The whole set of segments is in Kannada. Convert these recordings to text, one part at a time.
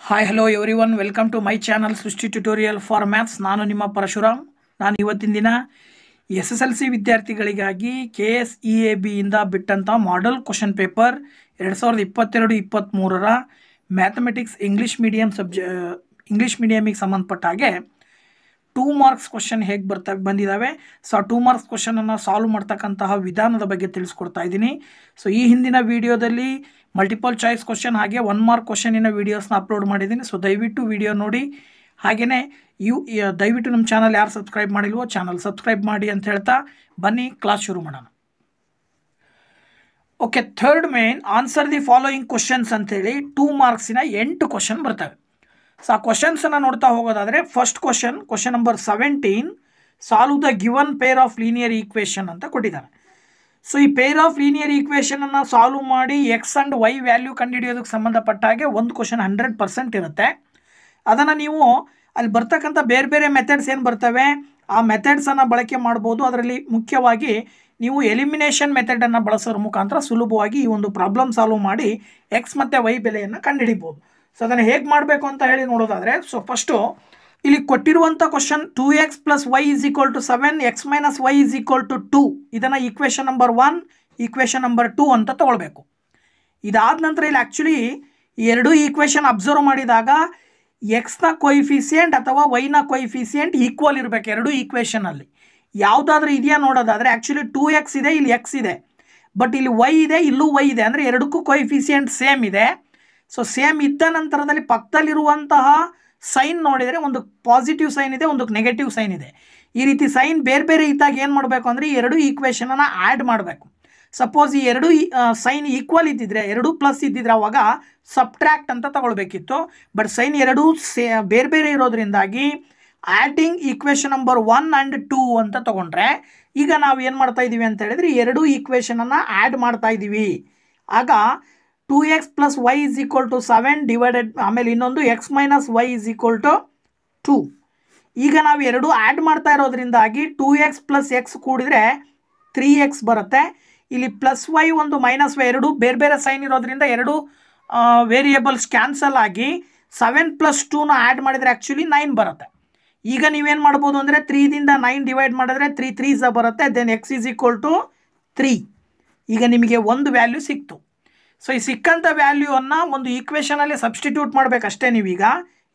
Hi hello everyone welcome to my channel Srishti tutorial for maths ನಾನು ನಿಮ್ಮ ಪರಶುರಾಮ್. ನಾನು ಇವತ್ತಿನ ದಿನ ಎಸ್ ಎಸ್ ಎಲ್ ಸಿ ವಿದ್ಯಾರ್ಥಿಗಳಿಗಾಗಿ ಕೆ ಎಸ್ ಇ ಎ ಬಿಯಿಂದ ಬಿಟ್ಟಂಥ ಮಾಡಲ್ ಕ್ವಶನ್ ಪೇಪರ್ ಎರಡು ಸಾವಿರದ ಇಪ್ಪತ್ತೆರಡು ಇಪ್ಪತ್ತ್ಮೂರರ mathematics English medium subject English ಮೀಡಿಯಮಿಗೆ ಸಂಬಂಧಪಟ್ಟ ಹಾಗೆ ಟೂ ಮಾರ್ಕ್ಸ್ ಕ್ವಶನ್ ಹೇಗೆ ಬರ್ತಾ ಬಂದಿದ್ದಾವೆ ಸೊ ಆ ಟೂ ಮಾರ್ಕ್ಸ್ ಕ್ವಶನನ್ನು ಸಾಲ್ವ್ ಮಾಡ್ತಕ್ಕಂತಹ ವಿಧಾನದ ಬಗ್ಗೆ ತಿಳಿಸ್ಕೊಡ್ತಾ ಇದ್ದೀನಿ. ಸೊ ಈ ಹಿಂದಿನ ವಿಡಿಯೋದಲ್ಲಿ ಮಲ್ಟಿಪಲ್ ಚಾಯ್ಸ್ ಕ್ವಶನ್ ಹಾಗೆ ಒನ್ ಮಾರ್ಕ್ ಕ್ವಶನಿನ ವೀಡಿಯೋಸ್ನ ಅಪ್ಲೋಡ್ ಮಾಡಿದ್ದೀನಿ. ಸೊ ದಯವಿಟ್ಟು ವಿಡಿಯೋ ನೋಡಿ. ಹಾಗೆಯೇ ಯು ದಯವಿಟ್ಟು ನಮ್ಮ ಚಾನಲ್ ಯಾರು ಸಬ್ಸ್ಕ್ರೈಬ್ ಮಾಡಿಲ್ವೋ ಚಾನಲ್ ಸಬ್ಸ್ಕ್ರೈಬ್ ಮಾಡಿ ಅಂತ ಹೇಳ್ತಾ ಬನ್ನಿ ಕ್ಲಾಸ್ ಶುರು ಮಾಡೋಣ. Okay third main answer the following questions ಅಂತೇಳಿ ಟೂ ಮಾರ್ಕ್ಸಿನ ಎಂಟು ಕ್ವಶನ್ ಬರ್ತವೆ. ಸೊ ಆ ಕ್ವಶನ್ಸನ್ನು ನೋಡ್ತಾ ಹೋಗೋದಾದರೆ first question question number seventeen solve the given pair of linear equation ಅಂತ ಕೊಟ್ಟಿದ್ದಾರೆ. ಸೊ ಈ ಪೇರ್ ಆಫ್ ಲೀನಿಯರ್ ಈಕ್ವೇಷನನ್ನು ಸಾಲ್ವ್ ಮಾಡಿ ಎಕ್ಸ್ ಆ್ಯಂಡ್ ವೈ ವ್ಯಾಲ್ಯೂ ಕಂಡುಹಿಡಿಯೋದಕ್ಕೆ ಸಂಬಂಧಪಟ್ಟ ಹಾಗೆ ಒಂದು ಕ್ವಶನ್ ಹಂಡ್ರೆಡ್ ಪರ್ಸೆಂಟ್ ಇರುತ್ತೆ. ಅದನ್ನು ನೀವು ಅಲ್ಲಿ ಬರ್ತಕ್ಕಂಥ ಬೇರೆ ಬೇರೆ ಮೆಥಡ್ಸ್ ಏನು ಬರ್ತವೆ? ಆ ಮೆಥಡ್ಸನ್ನು ಬಳಕೆ ಮಾಡ್ಬೋದು. ಅದರಲ್ಲಿ ಮುಖ್ಯವಾಗಿ ನೀವು ಎಲಿಮಿನೇಷನ್ ಮೆಥಡನ್ನು ಬಳಸೋದ್ರ ಮುಖಾಂತರ ಸುಲಭವಾಗಿ ಈ ಒಂದು ಪ್ರಾಬ್ಲಮ್ ಸಾಲ್ವ್ ಮಾಡಿ ಎಕ್ಸ್ ಮತ್ತು ವೈ ಬೆಲೆಯನ್ನು ಕಂಡುಹಿಡಿಬೋದು. ಸೊ ಅದನ್ನು ಹೇಗೆ ಮಾಡಬೇಕು ಅಂತ ಹೇಳಿ ನೋಡೋದಾದರೆ ಸೊ ಫಸ್ಟು ಇಲ್ಲಿ ಕೊಟ್ಟಿರುವಂಥ question two X plus Y is equal to seven X minus Y is equal to two ಇದನ್ನು equation number one equation number two ಅಂತ ತೊಗೊಳ್ಬೇಕು. ಇದಾದ ನಂತರ ಇಲ್ಲಿ ಆ್ಯಕ್ಚುಲಿ ಎರಡೂ ಈಕ್ವೇಷನ್ ಅಬ್ಸರ್ವ್ ಮಾಡಿದಾಗ ಎಕ್ಸ್ನ ಕೊಯಿಫಿಸಿಯೆಂಟ್ ಅಥವಾ ವೈನ ಕೊಯಿಫಿಸಿಯೆಂಟ್ ಈಕ್ವಲ್ ಇರಬೇಕು ಎರಡೂ ಈಕ್ವೇಷನಲ್ಲಿ ಯಾವುದಾದ್ರೂ ಇದೆಯಾ ನೋಡೋದಾದರೆ ಆ್ಯಕ್ಚುಲಿ ಟೂ ಎಕ್ಸ್ ಇದೆ, ಇಲ್ಲಿ ಎಕ್ಸ್ ಇದೆ. ಬಟ್ ಇಲ್ಲಿ ವೈ ಇದೆ, ಇಲ್ಲೂ ವೈ ಇದೆ. ಅಂದರೆ ಎರಡಕ್ಕೂ ಕೊಯಿಫಿಸಿಯೆಂಟ್ ಸೇಮ್ ಇದೆ. ಸೊ ಸೇಮ್ ಇದ್ದ ನಂತರದಲ್ಲಿ ಪಕ್ಕದಲ್ಲಿರುವಂತಹ ಸೈನ್ ನೋಡಿದರೆ ಒಂದು ಪಾಸಿಟಿವ್ ಸೈನ್ ಇದೆ, ಒಂದು ನೆಗೆಟಿವ್ ಸೈನ್ ಇದೆ. ಈ ರೀತಿ ಸೈನ್ ಬೇರೆ ಬೇರೆ ಇದ್ದಾಗ ಏನು ಮಾಡಬೇಕು ಅಂದರೆ ಈ ಎರಡು ಈಕ್ವೇಷನನ್ನು ಆ್ಯಡ್ ಮಾಡಬೇಕು. ಸಪೋಸ್ ಈ ಎರಡು ಸೈನ್ ಈಕ್ವಲ್ ಇದ್ದಿದ್ರೆ, ಎರಡು ಪ್ಲಸ್ ಇದ್ದಿದ್ರೆ ಅವಾಗ ಸಬ್ಟ್ರ್ಯಾಕ್ಟ್ ಅಂತ ತಗೊಳ್ಬೇಕಿತ್ತು. ಬಟ್ ಸೈನ್ ಎರಡೂ ಸೇ, ಬೇರೆ ಬೇರೆ ಇರೋದ್ರಿಂದಾಗಿ adding equation number one and two ಅಂತ ತೊಗೊಂಡ್ರೆ, ಈಗ ನಾವು ಏನು ಮಾಡ್ತಾ ಇದ್ದೀವಿ ಅಂತ ಹೇಳಿದ್ರೆ ಎರಡು ಈಕ್ವೇಷನನ್ನು ಆ್ಯಡ್ ಮಾಡ್ತಾ ಇದ್ದೀವಿ ಆಗ two X plus Y is equal to seven divided ಆಮೇಲೆ ಇನ್ನೊಂದು X minus Y is equal to two ಈಗ ನಾವು ಎರಡು ಆ್ಯಡ್ ಮಾಡ್ತಾ ಇರೋದ್ರಿಂದಾಗಿ ಟೂ ಎಕ್ಸ್ ಪ್ಲಸ್ ಎಕ್ಸ್ ಕೂಡಿದರೆ ತ್ರೀ ಎಕ್ಸ್ ಬರುತ್ತೆ. ಇಲ್ಲಿ ಪ್ಲಸ್ ವೈ ಒಂದು ಮೈನಸ್ ವೈ ಎರಡು ಬೇರೆ ಬೇರೆ ಸೈನ್ ಇರೋದ್ರಿಂದ ಎರಡು ವೇರಿಯೇಬಲ್ಸ್ ಕ್ಯಾನ್ಸಲ್ ಆಗಿ ಸೆವೆನ್ ಪ್ಲಸ್ ಟೂನ ಆ್ಯಡ್ ಮಾಡಿದರೆ ಆ್ಯಕ್ಚುಲಿ ನೈನ್ ಬರುತ್ತೆ. ಈಗ ನೀವೇನು ಮಾಡ್ಬೋದು ಅಂದರೆ ತ್ರೀದಿಂದ ನೈನ್ ಡಿವೈಡ್ ಮಾಡಿದ್ರೆ ತ್ರೀ ತ್ರೀ ಸ ಬರುತ್ತೆ then X is equal to three ಈಗ ನಿಮಗೆ ಒಂದು ವ್ಯಾಲ್ಯೂ ಸಿಕ್ತು. ಸೊ ಈ ಸಿಕ್ಕಂಥ ವ್ಯಾಲ್ಯೂವನ್ನು ಒಂದು ಈಕ್ವೇಷನಲ್ಲಿ ಸಬ್ಸ್ಟಿಟ್ಯೂಟ್ ಮಾಡಬೇಕಷ್ಟೇ ನೀವೀಗ.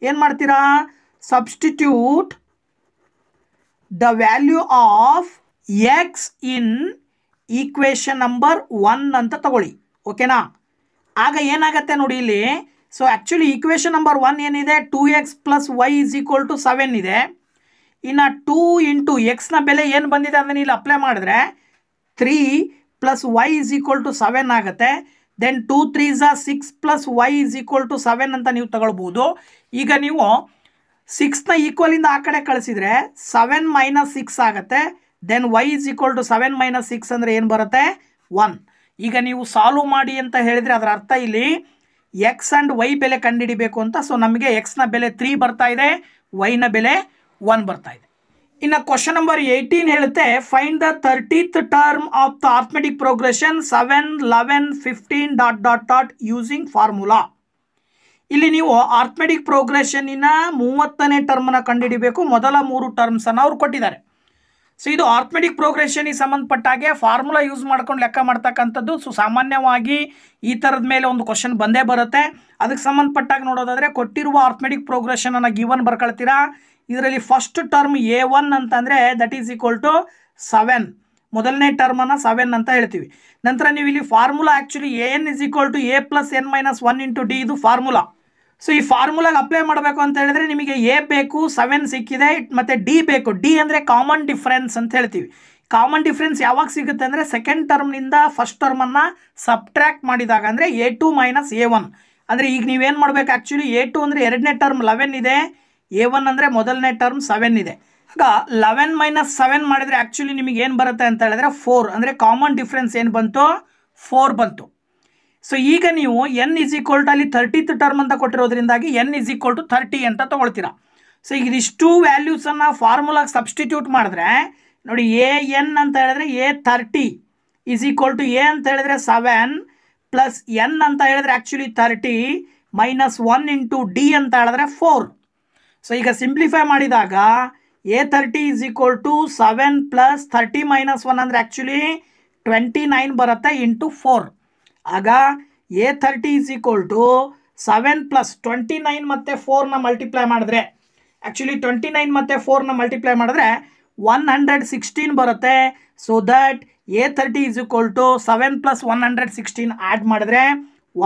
ಏನು ಮಾಡ್ತೀರಾ? Substitute the value of X in equation number one ಅಂತ ತಗೊಳ್ಳಿ. ಓಕೆನಾ ಆಗ ಏನಾಗತ್ತೆ ನೋಡಿ ಇಲ್ಲಿ? So actually equation number one ಏನಿದೆ? Two X plus Y is equal to seven ಇದೆ. ಇನ್ನು ಟೂ ಇಂಟು ಎಕ್ಸ್ನ ಬೆಲೆ ಏನು ಬಂದಿದೆ ಅಂದರೆ ಇಲ್ಲಿ ಅಪ್ಲೈ ಮಾಡಿದ್ರೆ three plus Y is equal to seven ಆಗುತ್ತೆ. Then two three ಝ six plus Y is equal to seven ಅಂತ ನೀವು ತಗೊಳ್ಬೋದು. ಈಗ ನೀವು ಸಿಕ್ಸ್ನ ಈಕ್ವಲಿಂದ ಆ ಕಡೆ ಕಳಿಸಿದರೆ ಸೆವೆನ್ ಮೈನಸ್ ಸಿಕ್ಸ್ ಆಗುತ್ತೆ. Then Y is equal to seven minus six ಅಂದರೆ ಏನು ಬರುತ್ತೆ? ಒನ್ ಈಗ ನೀವು ಸಾಲ್ವ್ ಮಾಡಿ ಅಂತ ಹೇಳಿದರೆ ಅದರ ಅರ್ಥ ಇಲ್ಲಿ ಎಕ್ಸ್ ಆ್ಯಂಡ್ ವೈ ಬೆಲೆ ಕಂಡುಹಿಡಿಬೇಕು ಅಂತ. ಸೊ ನಮಗೆ ಎಕ್ಸ್ನ ಬೆಲೆ ತ್ರೀ ಬರ್ತಾ ಇದೆ ವೈನ ಬೆಲೆ ಒನ್ ಬರ್ತಾ ಇದೆ. ಇನ್ನು ಕ್ವಶನ್ ನಂಬರ್ ಏಯ್ಟೀನ್ ಹೇಳುತ್ತೆ find the thirteenth term of the arithmetic progression seven eleven fifteen dot dot dot using formula ಇಲ್ಲಿ ನೀವು ಆರ್ಥಮೆಟಿಕ್ ಪ್ರೋಗ್ರೆಷನ್ನಿನ ಮೂವತ್ತನೇ ಟರ್ಮನ್ನು ಕಂಡುಹಿಡಿಬೇಕು. ಮೊದಲ ಮೂರು ಟರ್ಮ್ಸನ್ನು ಅವ್ರು ಕೊಟ್ಟಿದ್ದಾರೆ. ಸೊ ಇದು ಆರ್ಥಮೆಟಿಕ್ ಪ್ರೋಗ್ರೆಷನಿಗೆ ಸಂಬಂಧಪಟ್ಟ ಹಾಗೆ ಫಾರ್ಮುಲಾ ಯೂಸ್ ಮಾಡ್ಕೊಂಡು ಲೆಕ್ಕ ಮಾಡ್ತಕ್ಕಂಥದ್ದು. ಸೊ ಸಾಮಾನ್ಯವಾಗಿ ಈ ಥರದ ಮೇಲೆ ಒಂದು ಕ್ವಶನ್ ಬಂದೇ ಬರುತ್ತೆ. ಅದಕ್ಕೆ ಸಂಬಂಧಪಟ್ಟಾಗ ನೋಡೋದಾದರೆ, ಕೊಟ್ಟಿರುವ ಆರ್ಥಮೆಟಿಕ್ ಪ್ರೋಗ್ರೆಷನನ್ನು ಗಿವನ್ ಬರ್ಕೊಳ್ತೀರಾ? ಇದರಲ್ಲಿ ಫಸ್ಟ್ ಟರ್ಮ್ ಎ ಒನ್ ಅಂತಂದರೆ that is equal to seven ಮೊದಲನೇ ಟರ್ಮನ್ನು ಸೆವೆನ್ ಅಂತ ಹೇಳ್ತೀವಿ. ನಂತರ ನೀವು ಇಲ್ಲಿ formula actually A N is equal to A plus N minus one into D ಇದು ಫಾರ್ಮುಲಾ ಸೊ ಈ ಫಾರ್ಮುಲಾಗೆ ಅಪ್ಲೈ ಮಾಡಬೇಕು ಅಂತ ಹೇಳಿದ್ರೆ ನಿಮಗೆ ಎ ಬೇಕು ಸೆವೆನ್ ಸಿಕ್ಕಿದೆ, ಮತ್ತು ಡಿ ಬೇಕು. ಡಿ ಅಂದರೆ ಕಾಮನ್ ಡಿಫ್ರೆನ್ಸ್ ಅಂತ ಹೇಳ್ತೀವಿ. ಕಾಮನ್ ಡಿಫ್ರೆನ್ಸ್ ಯಾವಾಗ ಸಿಗುತ್ತೆ ಅಂದರೆ ಸೆಕೆಂಡ್ ಟರ್ಮ್ನಿಂದ ಫಸ್ಟ್ ಟರ್ಮನ್ನು ಸಬ್ಟ್ರ್ಯಾಕ್ಟ್ ಮಾಡಿದಾಗ ಅಂದರೆ A two minus A one ಅಂದರೆ ಈಗ ನೀವೇನು ಮಾಡಬೇಕು ಆ್ಯಕ್ಚುಲಿ ಎ ಟು ಅಂದರೆ ಎರಡನೇ ಟರ್ಮ್ ಲೆವೆನ್ ಇದೆ. ಎ ಒನ್ ಅಂದರೆ ಮೊದಲನೇ ಟರ್ಮ್ ಸೆವೆನ್ ಇದೆ. ಆಗ ಲೆವೆನ್ ಮೈನಸ್ ಸೆವೆನ್ ಮಾಡಿದರೆ ಆ್ಯಕ್ಚುಲಿ ನಿಮಗೆ ಏನು ಬರುತ್ತೆ ಅಂತ ಹೇಳಿದ್ರೆ ಫೋರ್ ಅಂದರೆ ಕಾಮನ್ ಡಿಫ್ರೆನ್ಸ್ ಏನು ಬಂತು? ಫೋರ್ ಬಂತು. ಸೊ ಈಗ ನೀವು ಎನ್ ಇಸ್ ಈಕ್ವಲ್ ಟು ಅಲ್ಲಿ ತರ್ಟಿತ್ ಟರ್ಮ್ ಅಂತ ಕೊಟ್ಟಿರೋದ್ರಿಂದಾಗಿ n is equal to thirty ಅಂತ ತೊಗೊಳ್ತೀರಾ. ಸೊ ಈಗ ಇದಿಷ್ಟು ವ್ಯಾಲ್ಯೂಸನ್ನು ಫಾರ್ಮುಲಾಗೆ ಸಬ್ಸ್ಟಿಟ್ಯೂಟ್ ಮಾಡಿದ್ರೆ, ನೋಡಿ ಎ ಎನ್ ಅಂತ ಹೇಳಿದ್ರೆ a thirty is equal to a ಅಂತ ಹೇಳಿದ್ರೆ ಸೆವೆನ್ ಪ್ಲಸ್ ಎನ್ ಅಂತ ಹೇಳಿದ್ರೆ actually thirty minus one into d ಅಂತ ಹೇಳಿದ್ರೆ ಫೋರ್ ಸೊ ಈಗ ಸಿಂಪ್ಲಿಫೈ ಮಾಡಿದಾಗ a thirty is equal to seven plus thirty minus one ಅಂದರೆ ಆ್ಯಕ್ಚುಲಿ ಟ್ವೆಂಟಿ ನೈನ್ ಬರುತ್ತೆ ಇಂಟು ಫೋರ್ ಆಗ a thirty is equal to seven plus twenty nine ಮತ್ತು ಫೋರ್ನ ಮಲ್ಟಿಪ್ಲೈ ಮಾಡಿದ್ರೆ ಆ್ಯಕ್ಚುಲಿ ಟ್ವೆಂಟಿ ನೈನ್ ಮತ್ತು ಫೋರ್ನ ಮಲ್ಟಿಪ್ಲೈ ಮಾಡಿದ್ರೆ ಒನ್ ಹಂಡ್ರೆಡ್ ಸಿಕ್ಸ್ಟೀನ್ ಬರುತ್ತೆ. So that a thirty is equal to seven plus one hundred sixteen add ಮಾಡಿದ್ರೆ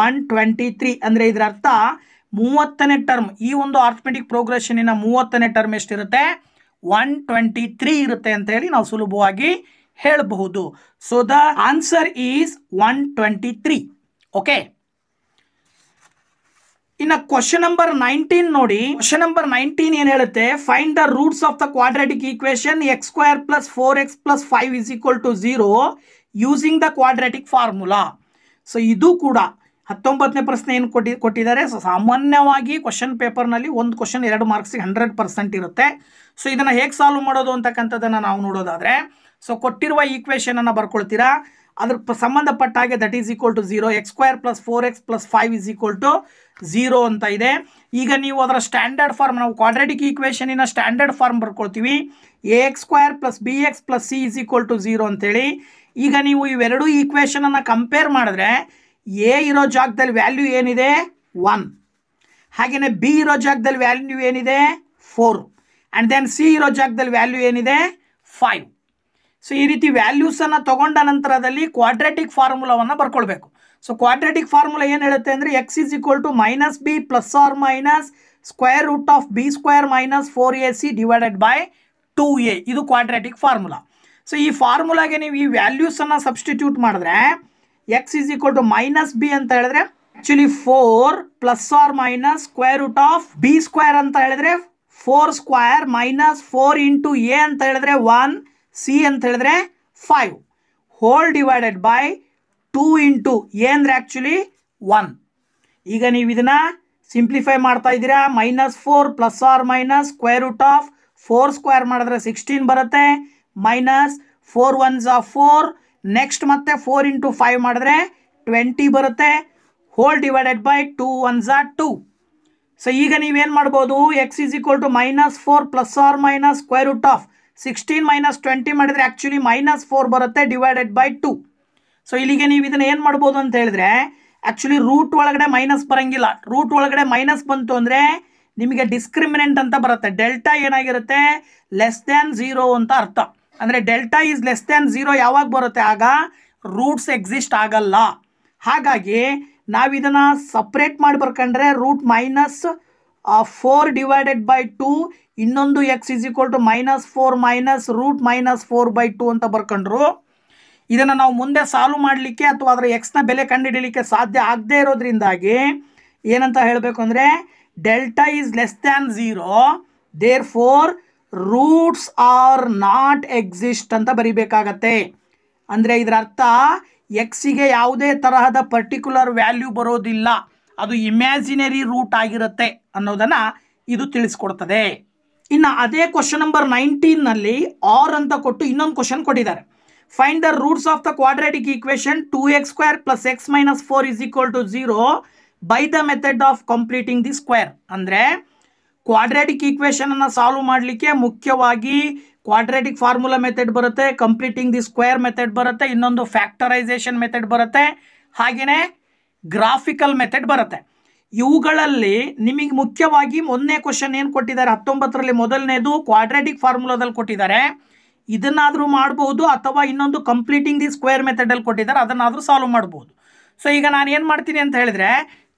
ಒನ್ ಟ್ವೆಂಟಿ ತ್ರೀ ಅಂದರೆ ಇದರ ಅರ್ಥ ಮೂವತ್ತನೇ ಟರ್ಮ್ ಈ ಒಂದು ಆರ್ಥಮೆಟಿಕ್ ಪ್ರೋಗ್ರೆಷನಿನ ಮೂವತ್ತನೇ ಟರ್ಮ್ ಎಷ್ಟಿರುತ್ತೆ? ಒನ್ ಟ್ವೆಂಟಿ ತ್ರೀ ಇರುತ್ತೆ ಅಂತ ಹೇಳಿ ನಾವು ಸುಲಭವಾಗಿ ಹೇಳಬಹುದು. So the answer is one twenty three okay ಇನ್ನು ಕ್ವಶನ್ ನಂಬರ್ ನೈನ್ಟೀನ್ ನೋಡಿ. ಕ್ವಶನ್ ನಂಬರ್ ನೈನ್ಟೀನ್ ಏನು ಹೇಳುತ್ತೆ? Find the roots of the quadratic equation x square plus four x plus five is equal to zero using the quadratic formula so ಇದು ಕೂಡ ಹತ್ತೊಂಬತ್ತನೇ ಪ್ರಶ್ನೆ ಏನು ಕೊಟ್ಟಿ, ಕೊಟ್ಟಿದ್ದಾರೆ? ಸೊ, ಸಾಮಾನ್ಯವಾಗಿ ಕ್ವಶನ್ ಪೇಪರ್ನಲ್ಲಿ ಒಂದು ಕ್ವಶನ್ ಎರಡು ಮಾರ್ಕ್ಸಿಗೆ ಹಂಡ್ರೆಡ್ ಪರ್ಸೆಂಟ್ ಇರುತ್ತೆ. ಸೊ ಇದನ್ನು ಹೇಗೆ ಸಾಲ್ವ್ ಮಾಡೋದು ಅಂತಕ್ಕಂಥದ್ದನ್ನು ನಾವು ನೋಡೋದಾದರೆ ಸೊ ಕೊಟ್ಟಿರುವ ಈಕ್ವೇಷನನ್ನು ಬರ್ಕೊಳ್ತೀರಾ? ಅದ್ರ ಸಂಬಂಧಪಟ್ಟ ಹಾಗೆ that is equal to zero x square plus four x plus five is equal to zero ಅಂತ ಇದೆ. ಈಗ ನೀವು ಅದರ ಸ್ಟ್ಯಾಂಡರ್ಡ್ ಫಾರ್ಮ್ ನಾವು ಕ್ವಾಡ್ರೆಟಿಕ್ ಈಕ್ವೇಷನಿನ standard form ಬರ್ಕೊಳ್ತೀವಿ. A x square plus b x plus c is equal to zero ಅಂತೇಳಿ ಈಗ ನೀವು ಇವೆರಡೂ ಈಕ್ವೇಷನನ್ನು ಕಂಪೇರ್ ಮಾಡಿದ್ರೆ ಎ ಇರೋ ಜಾಗದಲ್ಲಿ ವ್ಯಾಲ್ಯೂ ಏನಿದೆ? ಒನ್ ಹಾಗೆಯೇ ಬಿ ಇರೋ ಜಾಗದಲ್ಲಿ ವ್ಯಾಲ್ಯೂ ಏನಿದೆ? ಫೋರ್ ಆ್ಯಂಡ್ ದೆನ್ ಸಿ ಇರೋ ಜಾಗದಲ್ಲಿ ವ್ಯಾಲ್ಯೂ ಏನಿದೆ? ಫೈವ್ ಸೊ ಈ ರೀತಿ ವ್ಯಾಲ್ಯೂಸನ್ನು ತಗೊಂಡ ನಂತರದಲ್ಲಿ ಕ್ವಾಡ್ರೆಟಿಕ್ ಫಾರ್ಮುಲಾವನ್ನು ಬರ್ಕೊಳ್ಬೇಕು. ಸೊ ಕ್ವಾಡ್ರೆಟಿಕ್ ಫಾರ್ಮುಲಾ ಏನು ಹೇಳುತ್ತೆ ಅಂದರೆ x is equal to minus b plus or minus square root of b square minus four a c divided by two a ಇದು ಕ್ವಾಡ್ರೆಟಿಕ್ ಫಾರ್ಮುಲಾ ಸೊ ಈ ಫಾರ್ಮುಲಾಗೆ ನೀವು ಈ ವ್ಯಾಲ್ಯೂಸನ್ನು ಸಬ್ಸ್ಟಿಟ್ಯೂಟ್ ಮಾಡಿದ್ರೆ x is equal to minus b ಅಂತ ಹೇಳಿದ್ರೆ actually four plus or minus square root of b square ಅಂತ ಹೇಳಿದ್ರೆ four square minus four into a ಅಂತ ಹೇಳಿದ್ರೆ ಒನ್ ಸಿ ಅಂತ ಹೇಳಿದ್ರೆ five whole divided by two into a ಅಂದರೆ ಆ್ಯಕ್ಚುಲಿ ಒನ್ ಈಗ ನೀವು ಇದನ್ನ ಸಿಂಪ್ಲಿಫೈ ಮಾಡ್ತಾ ಇದ್ದೀರಾ? Minus four plus or minus square root of four square ಮಾಡಿದ್ರೆ ಸಿಕ್ಸ್ಟೀನ್ ಬರುತ್ತೆ. Minus four ones of four next ಮತ್ತೆ ಫೋರ್ ಇಂಟು ಫೈವ್ ಮಾಡಿದ್ರೆ ಟ್ವೆಂಟಿ ಬರುತ್ತೆ. Whole divided by two one Jha two so ಈಗ ನೀವೇನು ಮಾಡ್ಬೋದು? X is equal to minus four plus or minus square root of sixteen minus twenty ಮಾಡಿದ್ರೆ ಆ್ಯಕ್ಚುಲಿ ಮೈನಸ್ ಫೋರ್ ಬರುತ್ತೆ ಡಿವೈಡೆಡ್ ಬೈ ಟು ಸೊ ಇಲ್ಲಿಗೆ ನೀವು ಇದನ್ನು ಏನು ಮಾಡ್ಬೋದು ಅಂತ ಹೇಳಿದ್ರೆ ಆ್ಯಕ್ಚುಲಿ ರೂಟ್ ಒಳಗಡೆ ಮೈನಸ್ ಬರಂಗಿಲ್ಲ. ರೂಟ್ ಒಳಗಡೆ ಮೈನಸ್ ಬಂತು ಅಂದರೆ ನಿಮಗೆ ಡಿಸ್ಕ್ರಿಮಿನೆಂಟ್ ಅಂತ ಬರುತ್ತೆ. ಡೆಲ್ಟಾ ಏನಾಗಿರುತ್ತೆ? ಲೆಸ್ ದ್ಯಾನ್ ಝೀರೋ ಅಂತ ಅರ್ಥ. ಅಂದರೆ delta is less than zero ಯಾವಾಗ ಬರುತ್ತೆ ಆಗ ರೂಟ್ಸ್ ಎಕ್ಸಿಸ್ಟ್ ಆಗಲ್ಲ. ಹಾಗಾಗಿ ನಾವು ಇದನ್ನು ಸಪ್ರೇಟ್ ಮಾಡಿ ಬರ್ಕೊಂಡ್ರೆ root minus four divided by two ಇನ್ನೊಂದು x is equal to minus four minus root minus four by two ಅಂತ ಬರ್ಕೊಂಡ್ರು. ಇದನ್ನು ನಾವು ಮುಂದೆ ಸಾಲ್ವ್ ಮಾಡಲಿಕ್ಕೆ ಅಥವಾ ಅದರ ಎಕ್ಸ್ನ ಬೆಲೆ ಕಂಡುಹಿಡಿಯಲಿಕ್ಕೆ ಸಾಧ್ಯ ಆಗದೇ ಇರೋದ್ರಿಂದಾಗಿ ಏನಂತ ಹೇಳಬೇಕು ಅಂದರೆ delta is less than zero therefore roots are not exist ಅಂತ ಬರಿಬೇಕಾಗತ್ತೆ. ಅಂದರೆ ಇದರ ಅರ್ಥ ಎಕ್ಸಿಗೆ ಯಾವುದೇ ತರಹದ ಪರ್ಟಿಕ್ಯುಲರ್ ವ್ಯಾಲ್ಯೂ ಬರೋದಿಲ್ಲ. ಅದು ಇಮ್ಯಾಜಿನರಿ ರೂಟ್ ಆಗಿರುತ್ತೆ ಅನ್ನೋದನ್ನು ಇದು ತಿಳಿಸ್ಕೊಡ್ತದೆ. ಇನ್ನು ಅದೇ ಕ್ವಶನ್ ನಂಬರ್ ನೈನ್ಟೀನ್ನಲ್ಲಿ ಆರ್ ಅಂತ ಕೊಟ್ಟು ಇನ್ನೊಂದು ಕ್ವಶನ್ ಕೊಟ್ಟಿದ್ದಾರೆ. Find the roots of the quadratic equation two x square plus x minus four is equal to zero by the method of completing the square ಅಂದರೆ ಕ್ವಾಡ್ರಾಟಿಕ್ ಈಕ್ವೇಶನ್ ಅನ್ನು ಸಾಲ್ವ್ ಮಾಡಲಿಕ್ಕೆ ಮುಖ್ಯವಾಗಿ ಕ್ವಾಡ್ರಾಟಿಕ್ ಫಾರ್ಮುಲಾ ಮೆಥಡ್ ಬರುತ್ತೆ ಕಂಪ್ಲೀಟಿಂಗ್ ದಿ ಸ್ಕ್ವೇರ್ ಮೆಥಡ್ ಬರುತ್ತೆ, ಇನ್ನೊಂದು ಫ್ಯಾಕ್ಟರೈಸೇಷನ್ ಮೆಥಡ್ ಬರುತ್ತೆ ಹಾಗೆಯೇ ಗ್ರಾಫಿಕಲ್ ಮೆಥಡ್ ಬರುತ್ತೆ. ಇವುಗಳಲ್ಲಿ ನಿಮಗೆ ಮುಖ್ಯವಾಗಿ ಮೊನ್ನೆ ಕ್ವಶನ್ ಏನು ಕೊಟ್ಟಿದ್ದಾರೆ? ಹತ್ತೊಂಬತ್ತರಲ್ಲಿ ಮೊದಲನೇದು ಕ್ವಾಡ್ರಾಟಿಕ್ ಫಾರ್ಮುಲಾದಲ್ಲಿ ಕೊಟ್ಟಿದ್ದಾರೆ. ಇದನ್ನಾದರೂ ಮಾಡ್ಬೋದು ಅಥವಾ ಇನ್ನೊಂದು ಕಂಪ್ಲೀಟಿಂಗ್ ದಿ ಸ್ಕ್ವೇರ್ ಮೆಥಡಲ್ಲಿ ಕೊಟ್ಟಿದ್ದಾರೆ, ಅದನ್ನಾದರೂ ಸಾಲ್ವ್ ಮಾಡ್ಬೋದು ಸೊ ಈಗ ನಾನು ಏನು ಮಾಡ್ತೀನಿ ಅಂತ ಹೇಳಿದ್ರೆ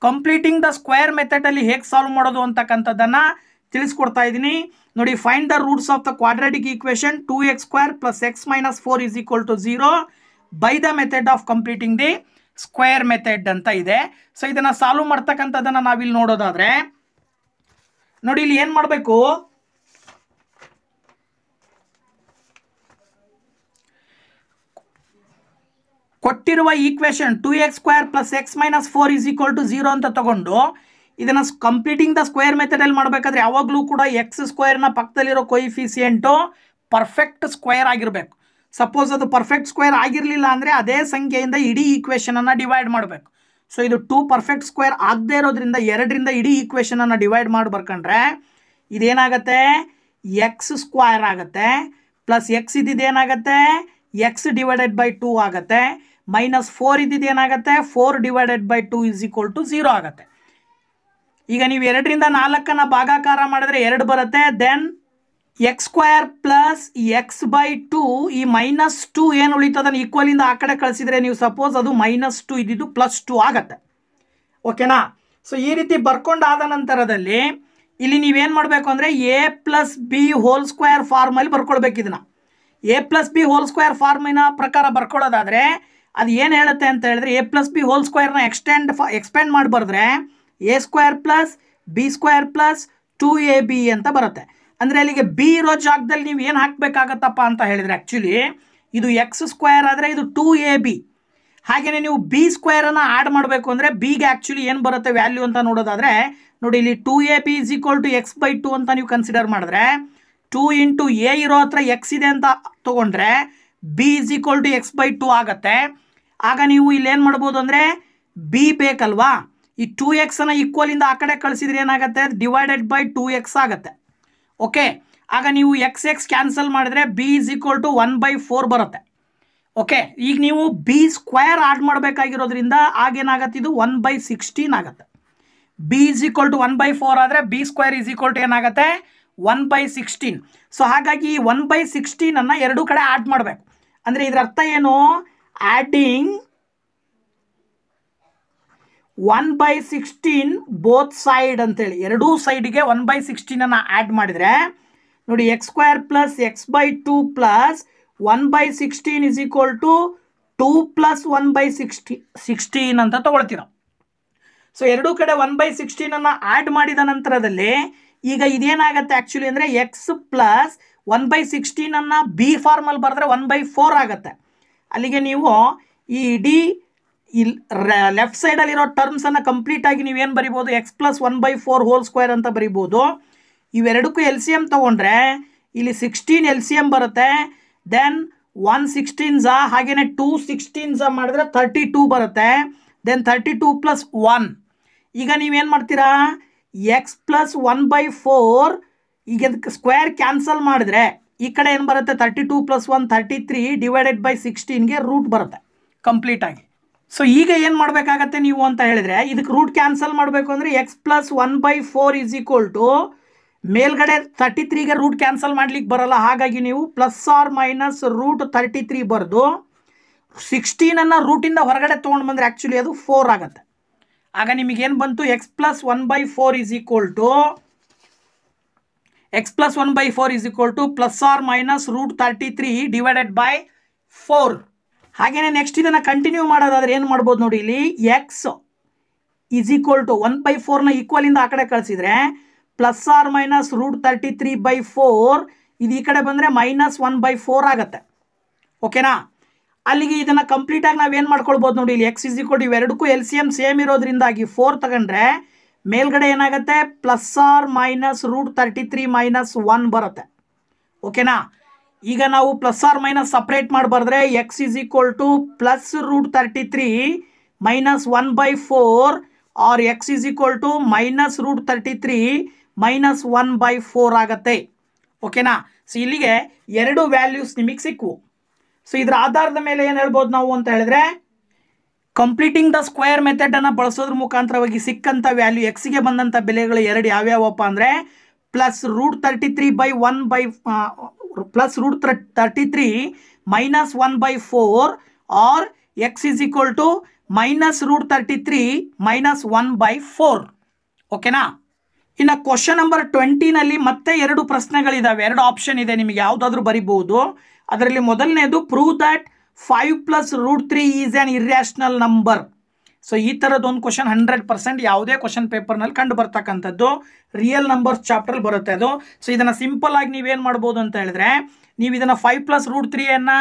ಕಂಪ್ಲೀಟಿಂಗ್ ದ ಸ್ಕ್ವೇರ್ ಮೆಥಡಲ್ಲಿ ಹೇಗೆ ಸಾಲ್ವ್ ಮಾಡೋದು ಅಂತಕ್ಕಂಥದ್ದನ್ನು ತಿಳಿಸ್ಕೊಡ್ತಾ ಇದ್ದೀನಿ. ನೋಡಿ find the roots of the quadratic equation two x square plus x minus four is equal to zero by the method of completing the square method ಅಂತ ಇದೆ. ಸೊ ಇದನ್ನು ಸಾಲ್ವ್ ಮಾಡ್ತಕ್ಕಂಥದ್ದನ್ನು ನಾವಿಲ್ಲಿ ನೋಡೋದಾದರೆ, ನೋಡಿ, ಇಲ್ಲಿ ಏನು ಮಾಡಬೇಕು? ಕೊಟ್ಟಿರುವ equation two x square plus x minus four is equal to zero ಅಂತ ತಗೊಂಡು ಇದನ್ನು ಕಂಪ್ಲೀಟಿಂಗ್ ದ ಸ್ಕ್ವೇರ್ ಮೆಥಡಲ್ಲಿ ಮಾಡಬೇಕಾದ್ರೆ ಯಾವಾಗಲೂ ಕೂಡ ಎಕ್ಸ್ ಸ್ಕ್ವೇರ್ನ ಪಕ್ಕದಲ್ಲಿರೋ ಕೊಯಿಫಿಸಿಯೆಂಟು ಪರ್ಫೆಕ್ಟ್ ಸ್ಕ್ವೇರ್ ಆಗಿರಬೇಕು. ಸಪೋಸ್ ಅದು ಪರ್ಫೆಕ್ಟ್ ಸ್ಕ್ವೇರ್ ಆಗಿರಲಿಲ್ಲ ಅಂದರೆ ಅದೇ ಸಂಖ್ಯೆಯಿಂದ ಇಡೀ ಈಕ್ವೇಷನನ್ನು ಡಿವೈಡ್ ಮಾಡಬೇಕು. ಸೊ ಇದು ಟೂ ಪರ್ಫೆಕ್ಟ್ ಸ್ಕ್ವೇರ್ ಆಗದೇ ಇರೋದ್ರಿಂದ ಎರಡರಿಂದ ಇಡೀ ಈಕ್ವೇಷನನ್ನು ಡಿವೈಡ್ ಮಾಡಿ ಬರ್ಕೊಂಡ್ರೆ ಇದೇನಾಗತ್ತೆ? ಎಕ್ಸ್ ಸ್ಕ್ವೇರ್ ಆಗುತ್ತೆ. ಪ್ಲಸ್ ಎಕ್ಸ್ ಇದ್ದಿದ್ದೇನಾಗತ್ತೆ ಎಕ್ಸ್ ಡಿವೈಡೆಡ್ ಬೈ ಟೂ ಆಗುತ್ತೆ. ಮೈನಸ್ ಫೋರ್ ಇದ್ದಿದ್ದು ಏನಾಗುತ್ತೆ? Four divided by two is equal to zero ಆಗುತ್ತೆ. ಈಗ ನೀವು ಎರಡರಿಂದ ನಾಲ್ಕನ್ನು ಭಾಗಾಕಾರ ಮಾಡಿದ್ರೆ ಎರಡು ಬರುತ್ತೆ. Then x square plus x by two ಈ ಮೈನಸ್ ಟು ಏನು ಉಳಿತದನ್ನು ಈಕ್ವಲಿಂದ ಆ ಕಡೆ ಕಳಿಸಿದರೆ ನೀವು ಸಪೋಸ್ ಅದು ಮೈನಸ್ ಟು ಇದ್ದಿದ್ದು ಪ್ಲಸ್ ಟು ಆಗತ್ತೆ. ಓಕೆನಾ ಸೊ ಈ ರೀತಿ ಬರ್ಕೊಂಡಾದ ನಂತರದಲ್ಲಿ ಇಲ್ಲಿ ನೀವೇನು ಮಾಡಬೇಕು ಅಂದರೆ a plus b whole square ಫಾರ್ಮಲ್ಲಿ ಬರ್ಕೊಳ್ಬೇಕು ಇದನ್ನ a plus b whole square ಫಾರ್ಮಿನ ಪ್ರಕಾರ ಬರ್ಕೊಳ್ಳೋದಾದರೆ ಅದು ಏನು ಹೇಳುತ್ತೆ ಅಂತ ಹೇಳಿದ್ರೆ ಎ ಪ್ಲಸ್ ಬಿ ಹೋಲ್ ಸ್ಕ್ವೇರ್ನ ಎಕ್ಸ್ಟೆಂಡ್ ಫ ಎಕ್ಸ್ಪೆಂಡ್ ಮಾಡಿ ಬರೆದ್ರೆ a square plus b square plus two a b ಅಂತ ಬರುತ್ತೆ. ಅಂದರೆ ಅಲ್ಲಿಗೆ ಬಿ ಇರೋ ಜಾಗದಲ್ಲಿ ನೀವು ಏನು ಹಾಕಬೇಕಾಗತ್ತಪ್ಪ ಅಂತ ಹೇಳಿದರೆ ಆ್ಯಕ್ಚುಲಿ ಇದು ಎಕ್ಸ್ ಸ್ಕ್ವೇರ್ ಆದರೆ ಇದು ಟೂ ಎ ಬಿ ಹಾಗೆಯೇ ನೀವು ಬಿ ಸ್ಕ್ವೇರನ್ನು ಆ್ಯಡ್ ಮಾಡಬೇಕು ಅಂದರೆ ಬಿಗೆ ಆ್ಯಕ್ಚುಲಿ ಏನು ಬರುತ್ತೆ ವ್ಯಾಲ್ಯೂ ಅಂತ ನೋಡೋದಾದರೆ ನೋಡಿ ಇಲ್ಲಿ two a b is equal to x by two ಅಂತ ನೀವು ಕನ್ಸಿಡರ್ ಮಾಡಿದ್ರೆ ಟೂ ಇಂಟು ಎ ಇರೋ ಹತ್ರ ಎಕ್ಸ್ ಇದೆ ಅಂತ ತೊಗೊಂಡ್ರೆ b is equal to x by two ಆಗುತ್ತೆ. ಆಗ ನೀವು ಇಲ್ಲಿ ಏನು ಮಾಡ್ಬೋದು ಅಂದರೆ ಬಿ ಬೇಕಲ್ವಾ? ಈ ಟೂ ಎಕ್ಸನ್ನು ಈಕ್ವಲಿಂದ ಆ ಕಡೆ ಕಳಿಸಿದ್ರೆ ಏನಾಗುತ್ತೆ? ಡಿವೈಡೆಡ್ ಬೈ ಟೂ ಎಕ್ಸ್ ಆಗುತ್ತೆ. ಓಕೆ ಆಗ ನೀವು ಎಕ್ಸ್ ಎಕ್ಸ್ ಕ್ಯಾನ್ಸಲ್ ಮಾಡಿದ್ರೆ b is equal to one by four ಬರುತ್ತೆ. ಓಕೆ ಈಗ ನೀವು ಬಿ ಸ್ಕ್ವೇರ್ ಆಡ್ ಮಾಡಬೇಕಾಗಿರೋದ್ರಿಂದ ಆಗೇನಾಗತ್ತೆ ಇದು? ಒನ್ ಬೈ ಸಿಕ್ಸ್ಟೀನ್ ಆಗುತ್ತೆ. B is equal to one by four ಆದರೆ b square is equal to ಏನಾಗುತ್ತೆ? ಒನ್ ಬೈ ಸಿಕ್ಸ್ಟೀನ್ ಸೊ ಹಾಗಾಗಿ ಈ ಒನ್ ಬೈ ಸಿಕ್ಸ್ಟೀನನ್ನು ಎರಡೂ ಕಡೆ ಆಡ್ ಮಾಡಬೇಕು. ಅಂದರೆ ಇದರ ಅರ್ಥ ಏನು? Adding one by sixteen both side ಅಂತೇಳಿ. ಎರಡೂ ಸೈಡ್ಗೆ ಒನ್ ಬೈ ಸಿಕ್ಸ್ಟೀನನ್ನು ಆ್ಯಡ್ ಮಾಡಿದರೆ, ನೋಡಿ x square plus x by two plus one by sixteen is equal to two plus one by sixty sixteen ಅಂತ ತೊಗೊಳ್ತೀರ. ಸೊ ಎರಡೂ ಕಡೆ ಒನ್ ಬೈ ಸಿಕ್ಸ್ಟೀನನ್ನು ಆ್ಯಡ್ ಮಾಡಿದ ನಂತರದಲ್ಲಿ ಈಗ ಇದೇನಾಗತ್ತೆ ಆ್ಯಕ್ಚುಲಿ ಅಂದರೆ ಎಕ್ಸ್ ಪ್ಲಸ್ ಒನ್ ಬೈ ಸಿಕ್ಸ್ಟೀನನ್ನು ಬಿ ಫಾರ್ಮಲ್ಲಿ ಬರೆದ್ರೆ ಒನ್ ಬೈ ಫೋರ್ ಆಗುತ್ತೆ. ಅಲ್ಲಿಗೆ ನೀವು ಈ ಇಡೀ ಇಲ್ಲಿ ಲೆಫ್ಟ್ ಸೈಡಲ್ಲಿರೋ ಟರ್ಮ್ಸನ್ನು ಕಂಪ್ಲೀಟಾಗಿ ನೀವೇನು ಬರಿಬೋದು? X plus one by four whole square ಅಂತ ಬರಿಬೋದು. ಇವೆರಡಕ್ಕೂ ಎಲ್ ಸಿ ಎಂ ತೊಗೊಂಡ್ರೆ ಇಲ್ಲಿ ಸಿಕ್ಸ್ಟೀನ್ ಎಲ್ ಸಿ ಎಂ ಬರುತ್ತೆ. ದೆನ್ ಒನ್ ಸಿಕ್ಸ್ಟೀನ್ ಝಾ ಹಾಗೆಯೇ ಟೂ ಸಿಕ್ಸ್ಟೀನ್ ಝಾ ಮಾಡಿದ್ರೆ ತರ್ಟಿ ಟೂ ಬರುತ್ತೆ. Then thirty two plus one. ಈಗ ನೀವೇನು ಮಾಡ್ತೀರಾ? X plus one by four ಈಗ ಅದಕ್ಕೆ ಸ್ಕ್ವೇರ್ ಕ್ಯಾನ್ಸಲ್ ಮಾಡಿದ್ರೆ ಈ ಕಡೆ ಏನು ಬರುತ್ತೆ? Thirty two plus one thirty three divided by ಸಿಕ್ಸ್ಟೀನ್ಗೆ root ಬರುತ್ತೆ ಕಂಪ್ಲೀಟಾಗಿ ಸೊ ಈಗ ಏನು ಮಾಡಬೇಕಾಗತ್ತೆ ನೀವು ಅಂತ ಹೇಳಿದ್ರೆ ಇದಕ್ಕೆ ರೂಟ್ ಕ್ಯಾನ್ಸಲ್ ಮಾಡಬೇಕು ಅಂದರೆ x plus one by four is equal to ಮೇಲ್ಗಡೆ ತರ್ಟಿ ತ್ರೀಗೆ ರೂಟ್ ಕ್ಯಾನ್ಸಲ್ ಮಾಡ್ಲಿಕ್ಕೆ ಬರಲ್ಲ. ಹಾಗಾಗಿ ನೀವು plus or minus root thirty three ಬರೆದು ಸಿಕ್ಸ್ಟೀನನ್ನು ರೂಟಿಂದ ಹೊರಗಡೆ ತೊಗೊಂಡು ಬಂದರೆ ಆ್ಯಕ್ಚುಲಿ ಅದು ಫೋರ್ ಆಗುತ್ತೆ. ಆಗ ನಿಮಗೇನು ಬಂತು? X plus one by four is equal to x plus one by four is equal to plus or minus root thirty three divided by four ಹಾಗೆಯೇ ನೆಕ್ಸ್ಟ್ ಇದನ್ನು ಕಂಟಿನ್ಯೂ ಮಾಡೋದಾದ್ರೆ ಏನು ಮಾಡ್ಬೋದು ನೋಡಿ ಇಲ್ಲಿ x is equal to one by ಫೋರ್ನ ಈಕ್ವಲಿಂದ ಆ ಕಡೆ ಕಳಿಸಿದ್ರೆ plus or minus root thirty three by four ಇದು ಈ ಕಡೆ ಬಂದರೆ ಮೈನಸ್ ಒನ್ ಬೈ ಫೋರ್ ಆಗುತ್ತೆ. ಓಕೆನಾ ಅಲ್ಲಿಗೆ ಇದನ್ನು ಕಂಪ್ಲೀಟಾಗಿ ನಾವೇನು ಮಾಡ್ಕೊಳ್ಬೋದು ನೋಡಿ ಇಲ್ಲಿ ಎಕ್ಸ್ ಇಸ್ ಈಕ್ವಲ್ ಇವೆರಡಕ್ಕೂ ಎಲ್ ಸಿ ಎಂ ಸೇಮ್ ಇರೋದ್ರಿಂದಾಗಿ ಫೋರ್ ತಗೊಂಡ್ರೆ ಮೇಲ್ಗಡೆ ಏನಾಗುತ್ತೆ? Plus or minus root thirty three minus one ಬರುತ್ತೆ ಓಕೆನಾ ಈಗ ನಾವು plus or minus separate ಮಾಡಬಾರ್ದ್ರೆ x is equal to plus root thirty three minus one by four or x is equal to minus root thirty three minus one by four ಆಗತ್ತೆ ಓಕೆನಾ ಸೊ ಇಲ್ಲಿಗೆ ಎರಡು ವ್ಯಾಲ್ಯೂಸ್ ನಿಮಗೆ ಸಿಕ್ಕವು ಸೊ ಇದರ ಆಧಾರದ ಮೇಲೆ ಏನು ಹೇಳ್ಬೋದು ನಾವು ಅಂತ ಹೇಳಿದ್ರೆ ಕಂಪ್ಲೀಟಿಂಗ್ ದ ಸ್ಕ್ವೇರ್ ಮೆಥಡನ್ನು ಬಳಸೋದ್ರ ಮುಖಾಂತರವಾಗಿ ಸಿಕ್ಕಂಥ ವ್ಯಾಲ್ಯೂ ಎಕ್ಸ್ಗೆ ಬಂದಂಥ ಬೆಲೆಗಳು ಎರಡು ಯಾವ್ಯಾವಪ್ಪ ಅಂದರೆ plus root thirty three by one by plus root thirty three minus one by four or x is equal to minus root thirty three minus one by four ಓಕೆನಾ ಇನ್ನು ಕ್ವಶನ್ ನಂಬರ್ ಟ್ವೆಂಟಿನಲ್ಲಿ ಮತ್ತೆ ಎರಡು ಪ್ರಶ್ನೆಗಳಿದ್ದಾವೆ ಎರಡು ಆಪ್ಷನ್ ಇದೆ ನಿಮಗೆ ಯಾವುದಾದ್ರೂ ಬರಿಬಹುದು ಅದರಲ್ಲಿ ಮೊದಲನೇದು prove that five plus root three is an irrational number so ಈ ಥರದೊಂದು ಕ್ವಶನ್ ಹಂಡ್ರೆಡ್ ಪರ್ಸೆಂಟ್ ಯಾವುದೇ ಕ್ವಶನ್ ಪೇಪರ್ನಲ್ಲಿ ಕಂಡು ಬರ್ತಕ್ಕಂಥದ್ದು ರಿಯಲ್ ನಂಬರ್ಸ್ ಚಾಪ್ಟರ್ ಬರುತ್ತೆ ಅದು. ಸೊ ಇದನ್ನು ಸಿಂಪಲ್ ಆಗಿ ನೀವೇನು ಮಾಡ್ಬೋದು ಅಂತ ಹೇಳಿದ್ರೆ, ನೀವು ಇದನ್ನು ಫೈವ್ ಪ್ಲಸ್ ರೂಟ್ ತ್ರೀಯನ್ನು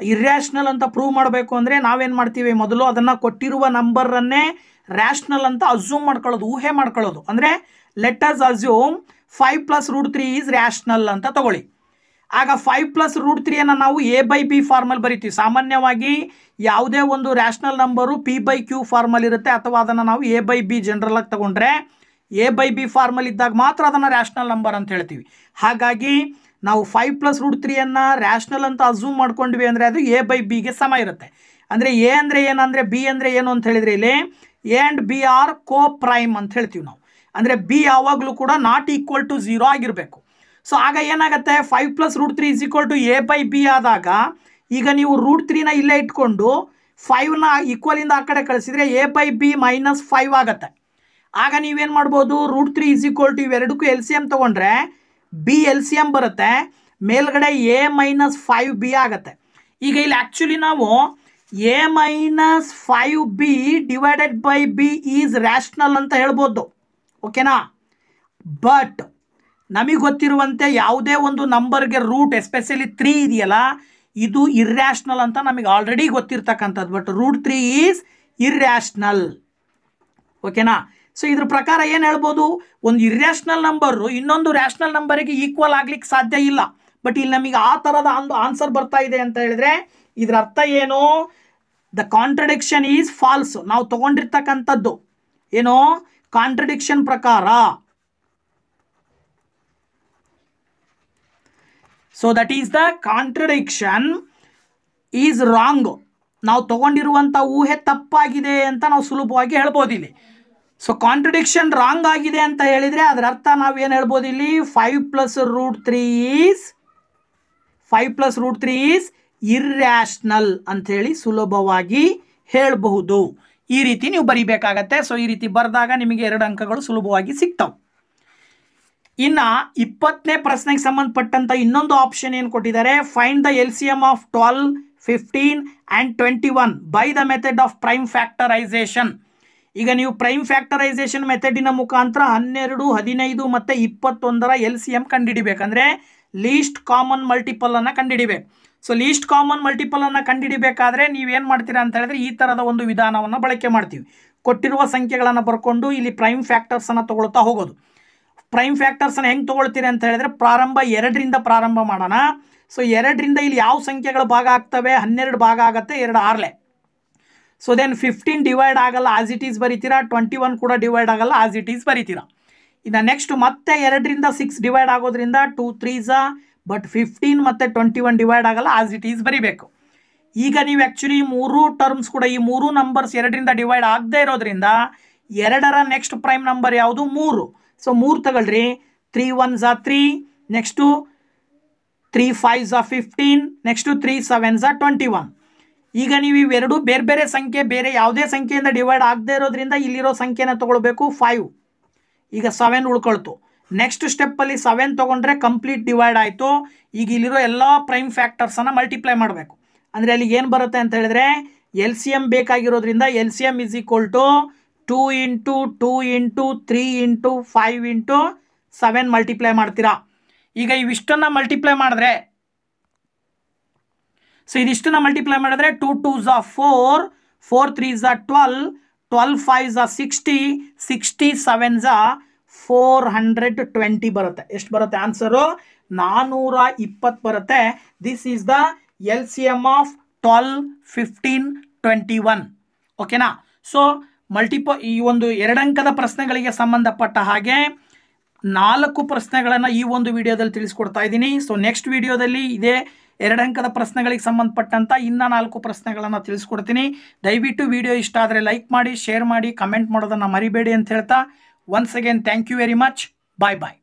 ಇರ್ಯಾಷನಲ್ ಅಂತ ಪ್ರೂವ್ ಮಾಡಬೇಕು ಅಂದರೆ ನಾವೇನು ಮಾಡ್ತೀವಿ ಮೊದಲು ಅದನ್ನು ಕೊಟ್ಟಿರುವ ನಂಬರನ್ನೇ ರ್ಯಾಷನಲ್ ಅಂತ ಅಸ್ಯೂಮ್ ಮಾಡ್ಕೊಳ್ಳೋದು, ಊಹೆ ಮಾಡ್ಕೊಳ್ಳೋದು. ಅಂದರೆ let us assume five plus root three is rational ಅಂತ ತಗೊಳ್ಳಿ. ಆಗ ಫೈವ್ ಪ್ಲಸ್ ರೂಟ್ ತ್ರೀಯನ್ನು ನಾವು ಎ ಬೈ ಬಿ ಫಾರ್ಮಲ್ಲಿ ಬರಿತೀವಿ. ಸಾಮಾನ್ಯವಾಗಿ ಯಾವುದೇ ಒಂದು rational number p by q formal ಇರುತ್ತೆ. ಅಥವಾ ಅದನ್ನು ನಾವು ಎ ಬೈ ಬಿ ಜನರಲ್ ಆಗಿ ತಗೊಂಡ್ರೆ ಎ ಬೈ ಬಿ ಫಾರ್ಮಲ್ ಇದ್ದಾಗ ಮಾತ್ರ ಅದನ್ನು ರ್ಯಾಷನಲ್ ನಂಬರ್ ಅಂತ ಹೇಳ್ತೀವಿ. ಹಾಗಾಗಿ ನಾವು ಫೈವ್ ಪ್ಲಸ್ ರೂಟ್ ತ್ರೀಯನ್ನು ರ್ಯಾಷನಲ್ ಅಂತ ಅಸ್ಯೂಮ್ ಮಾಡ್ಕೊಂಡ್ವಿ ಅಂದರೆ ಅದು ಎ ಬೈ ಬಿಗೆ ಸಮ ಇರುತ್ತೆ. ಅಂದರೆ ಎ ಅಂದರೆ ಏನಂದರೆ ಬಿ ಅಂದರೆ ಏನು ಅಂತ ಹೇಳಿದ್ರೆ ಇಲ್ಲಿ a and b are coprime ಅಂತ ಹೇಳ್ತೀವಿ ನಾವು. ಅಂದರೆ ಬಿ ಯಾವಾಗಲೂ ಕೂಡ ನಾಟ್ ಈಕ್ವಲ್ ಟು ಝೀರೋ ಆಗಿರಬೇಕು. ಸೊ ಆಗ ಏನಾಗುತ್ತೆ? Five plus root three is equal to a by b ಆದಾಗ, ಈಗ ನೀವು ರೂಟ್ ತ್ರೀನ ಇಲ್ಲೇ ಇಟ್ಕೊಂಡು ಫೈವ್ನ ಈಕ್ವಲಿಂದ ಆ ಕಡೆ ಕಳಿಸಿದ್ರೆ a by b minus five ಆಗುತ್ತೆ. ಆಗ ನೀವೇನು ಮಾಡ್ಬೋದು? Root three is equal to ಇವೆರಡಕ್ಕೂ L C M ತೊಗೊಂಡ್ರೆ ಬಿ ಎಲ್ ಸಿ ಎಂ ಬರುತ್ತೆ. ಮೇಲ್ಗಡೆ ಎ ಮೈನಸ್ ಫೈವ್ ಬಿ ಆಗುತ್ತೆ. ಈಗ ಇಲ್ಲಿ ಆ್ಯಕ್ಚುಲಿ ನಾವು A minus five B divided by B is rational ಅಂತ ಹೇಳ್ಬೋದು. ಓಕೆನಾ ಬಟ್ ನಮಗೆ ಗೊತ್ತಿರುವಂತೆ ಯಾವುದೇ ಒಂದು ನಂಬರ್ಗೆ ರೂಟ್ ಎಸ್ಪೆಷಲಿ ತ್ರೀ ಇದೆಯಲ್ಲ, ಇದು ಇರ್ರ್ಯಾಷ್ನಲ್ ಅಂತ ನಮಗೆ already ಗೊತ್ತಿರ್ತಕ್ಕಂಥದ್ದು. But root three is irrational ಓಕೆನಾ ಸೊ ಇದ್ರ ಪ್ರಕಾರ ಏನು ಹೇಳ್ಬೋದು? ಒಂದು ಇರ್ರ್ಯಾಷ್ನಲ್ ನಂಬರು ಇನ್ನೊಂದು ರ್ಯಾಷ್ನಲ್ ನಂಬರಿಗೆ ಈಕ್ವಲ್ ಆಗ್ಲಿಕ್ಕೆ ಸಾಧ್ಯ ಇಲ್ಲ. ಬಟ್ ಇಲ್ಲಿ ನಮಗೆ ಆ ಥರದ ಒಂದು ಆನ್ಸರ್ ಬರ್ತಾ ಇದೆ ಅಂತ ಹೇಳಿದ್ರೆ, ಇದರ ಅರ್ಥ ಏನು? ದ ಕಾಂಟ್ರಡಿಕ್ಷನ್ ಈಸ್ ಫಾಲ್ಸ್ ನಾವು ತೊಗೊಂಡಿರ್ತಕ್ಕಂಥದ್ದು. ಏನು? ಕಾಂಟ್ರಡಿಕ್ಷನ್ ಪ್ರಕಾರ. So that is the contradiction is wrong ನಾವು ತಗೊಂಡಿರುವಂಥ ಊಹೆ ತಪ್ಪಾಗಿದೆ ಅಂತ ನಾವು ಸುಲಭವಾಗಿ ಹೇಳ್ಬೋದು ಇಲ್ಲಿ. ಸೊ ಕಾಂಟ್ರಡಿಕ್ಷನ್ ರಾಂಗ್ ಆಗಿದೆ ಅಂತ ಹೇಳಿದರೆ ಅದರ ಅರ್ಥ ನಾವು ಹೇಳ್ಬೋದು ಇಲ್ಲಿ? Five plus root three is five plus root three is irrational ಅಂಥೇಳಿ ಸುಲಭವಾಗಿ ಹೇಳಬಹುದು. ಈ ರೀತಿ ನೀವು ಬರಿಬೇಕಾಗತ್ತೆ. ಸೊ ಈ ರೀತಿ ಬರೆದಾಗ ನಿಮಗೆ ಎರಡು ಅಂಕಗಳು ಸುಲಭವಾಗಿ ಸಿಗ್ತವೆ. ಇನ್ನು ಇಪ್ಪತ್ತನೇ ಪ್ರಶ್ನೆಗೆ ಸಂಬಂಧಪಟ್ಟಂತ ಇನ್ನೊಂದು ಆಪ್ಷನ್ ಏನು ಕೊಟ್ಟಿದ್ದಾರೆ? Find the L C M of twelve fifteen and twenty one by the method of prime factorisation ಈಗ ನೀವು ಪ್ರೈಮ್ ಫ್ಯಾಕ್ಟರೈಸೇಷನ್ ಮೆಥಡಿನ ಮುಖಾಂತರ ಹನ್ನೆರಡು, ಹದಿನೈದು ಮತ್ತು ಇಪ್ಪತ್ತೊಂದರ ಎಲ್ ಸಿ ಎಂ ಕಂಡುಹಿಡಿಬೇಕಂದ್ರೆ ಲೀಸ್ಟ್ ಕಾಮನ್ ಮಲ್ಟಿಪಲನ್ನು ಕಂಡುಹಿಡಿಬೇಕು ಸೊ ಲೀಸ್ಟ್ ಕಾಮನ್ ಮಲ್ಟಿಪಲನ್ನು ಕಂಡುಹಿಡಿಬೇಕಾದ್ರೆ ನೀವೇನು ಮಾಡ್ತೀರಾ ಅಂತ ಹೇಳಿದ್ರೆ ಈ ಥರದ ಒಂದು ವಿಧಾನವನ್ನು ಬಳಕೆ ಮಾಡ್ತೀವಿ. ಕೊಟ್ಟಿರುವ ಸಂಖ್ಯೆಗಳನ್ನು ಬರ್ಕೊಂಡು ಇಲ್ಲಿ ಪ್ರೈಮ್ ಫ್ಯಾಕ್ಟರ್ಸನ್ನು ತಗೊಳ್ತಾ ಹೋಗೋದು. ಪ್ರೈಮ್ ಫ್ಯಾಕ್ಟರ್ಸನ್ನು ಹೆಂಗೆ ತೊಗೊಳ್ತೀರಿ ಅಂತ ಹೇಳಿದ್ರೆ ಪ್ರಾರಂಭ ಎರಡರಿಂದ ಪ್ರಾರಂಭ ಮಾಡೋಣ. ಸೊ ಎರಡರಿಂದ ಇಲ್ಲಿ ಯಾವ ಸಂಖ್ಯೆಗಳು ಭಾಗ ಆಗ್ತವೆ? ಹನ್ನೆರಡು ಭಾಗ ಆಗುತ್ತೆ, ಎರಡು ಆರ್ಲೆ. ಸೊ ದೆನ್ ಫಿಫ್ಟೀನ್ ಡಿವೈಡ್ ಆಗಲ್ಲ ಆಸ್ ಇಟ್ ಈಸ್ ಬರೀತೀರಾ? ಟ್ವೆಂಟಿ ಒನ್ ಕೂಡ ಡಿವೈಡ್ ಆಗಲ್ಲ ಆಸ್ ಇಟ್ ಈಸ್ ಬರೀತೀರಾ? ಇನ್ನು ನೆಕ್ಸ್ಟ್ ಮತ್ತೆ ಎರಡರಿಂದ ಸಿಕ್ಸ್ ಡಿವೈಡ್ ಆಗೋದ್ರಿಂದ ಟೂ ತ್ರೀಸಾ ಬಟ್ ಫಿಫ್ಟೀನ್ ಮತ್ತು ಟ್ವೆಂಟಿ ಒನ್ ಡಿವೈಡ್ ಆಗಲ್ಲ ಆಸ್ ಇಟ್ ಈಸ್ ಬರೀಬೇಕು. ಈಗ ನೀವು ಆ್ಯಕ್ಚುಲಿ ಮೂರು ಟರ್ಮ್ಸ್ ಕೂಡ, ಈ ಮೂರು ನಂಬರ್ಸ್ ಎರಡರಿಂದ ಡಿವೈಡ್ ಆಗದೇ ಇರೋದ್ರಿಂದ ಎರಡರ ನೆಕ್ಸ್ಟ್ ಪ್ರೈಮ್ ನಂಬರ್ ಯಾವುದು? ಮೂರು. ಸೊ ಮೂರು ತಗೊಳ್ರಿ ತ್ರೀ ಒನ್ ಝಾ ತ್ರೀ ನೆಕ್ಸ್ಟು ತ್ರೀ ಫೈವ್ ಝಾ ಫಿಫ್ಟೀನ್ ನೆಕ್ಸ್ಟು ತ್ರೀ ಸೆವೆನ್ ಝಾ ಟ್ವೆಂಟಿ ಒನ್ ಈಗ ನೀವು ಇವೆರಡು ಬೇರೆ ಬೇರೆ ಸಂಖ್ಯೆ, ಬೇರೆ ಯಾವುದೇ ಸಂಖ್ಯೆಯಿಂದ ಡಿವೈಡ್ ಆಗದೇ ಇರೋದ್ರಿಂದ ಇಲ್ಲಿರೋ ಸಂಖ್ಯೆನ ತೊಗೊಳ್ಬೇಕು ಫೈವ್ ಈಗ ಸೆವೆನ್ ಉಳ್ಕೊಳ್ತು. ನೆಕ್ಸ್ಟ್ ಸ್ಟೆಪ್ಪಲ್ಲಿ ಸೆವೆನ್ ತೊಗೊಂಡ್ರೆ ಕಂಪ್ಲೀಟ್ ಡಿವೈಡ್ ಆಯಿತು. ಈಗ ಇಲ್ಲಿರೋ ಎಲ್ಲ ಪ್ರೈಮ್ ಫ್ಯಾಕ್ಟರ್ಸನ್ನು ಮಲ್ಟಿಪ್ಲೈ ಮಾಡಬೇಕು. ಅಂದರೆ ಅಲ್ಲಿ ಏನು ಬರುತ್ತೆ ಅಂತ ಹೇಳಿದ್ರೆ L C M ಬೇಕಾಗಿರೋದ್ರಿಂದ L C M is equal to two into two into, three into, five into seven multiply ಮಾಡ್ತೀರಾ? ಈಗ ಇವಿಷ್ಟನ್ನು ಮಲ್ಟಿಪ್ಲೈ ಮಾಡಿದ್ರೆ, ಸೊ ಇದಿಷ್ಟನ್ನ ಮಲ್ಟಿಪ್ಲೈ ಮಾಡಿದ್ರೆ ಟೂ ಟೂ ಝ ಫೋರ್ ಫೋರ್ ತ್ರೀ ಝ ಟ್ವೆಲ್ ಟ್ವೆಲ್ ಫೈವ್ ಝ ಸಿಕ್ಸ್ಟಿ ಸಿಕ್ಸ್ಟಿ ಸೆವೆನ್ ಝ ಫೋರ್ ಹಂಡ್ರೆಡ್ ಟ್ವೆಂಟಿ ಬರುತ್ತೆ. ಎಷ್ಟು ಬರುತ್ತೆ ಆನ್ಸರು? ನಾನ್ನೂರ ಇಪ್ಪತ್ತು ಬರುತ್ತೆ. This is the L C M of twelve fifteen twenty one ಓಕೆನಾ ಸೊ ಮಲ್ಟಿಪ ಈ ಒಂದು ಎರಡಂಕದ ಪ್ರಶ್ನೆಗಳಿಗೆ ಸಂಬಂಧಪಟ್ಟ ಹಾಗೆ ನಾಲ್ಕು ಪ್ರಶ್ನೆಗಳನ್ನು ಈ ಒಂದು ವಿಡಿಯೋದಲ್ಲಿ ತಿಳಿಸ್ಕೊಡ್ತಾ ಇದ್ದೀನಿ. ಸೊ ನೆಕ್ಸ್ಟ್ ವಿಡಿಯೋದಲ್ಲಿ ಇದೇ ಎರಡಂಕದ ಪ್ರಶ್ನೆಗಳಿಗೆ ಸಂಬಂಧಪಟ್ಟಂಥ ಇನ್ನ ನಾಲ್ಕು ಪ್ರಶ್ನೆಗಳನ್ನು ತಿಳಿಸ್ಕೊಡ್ತೀನಿ. ದಯವಿಟ್ಟು ವಿಡಿಯೋ ಇಷ್ಟ ಆದರೆ ಲೈಕ್ ಮಾಡಿ ಶೇರ್ ಮಾಡಿ ಕಮೆಂಟ್ ಮಾಡೋದನ್ನು ಮರಿಬೇಡಿ ಅಂತ ಹೇಳ್ತಾ once again thank you very much bye bye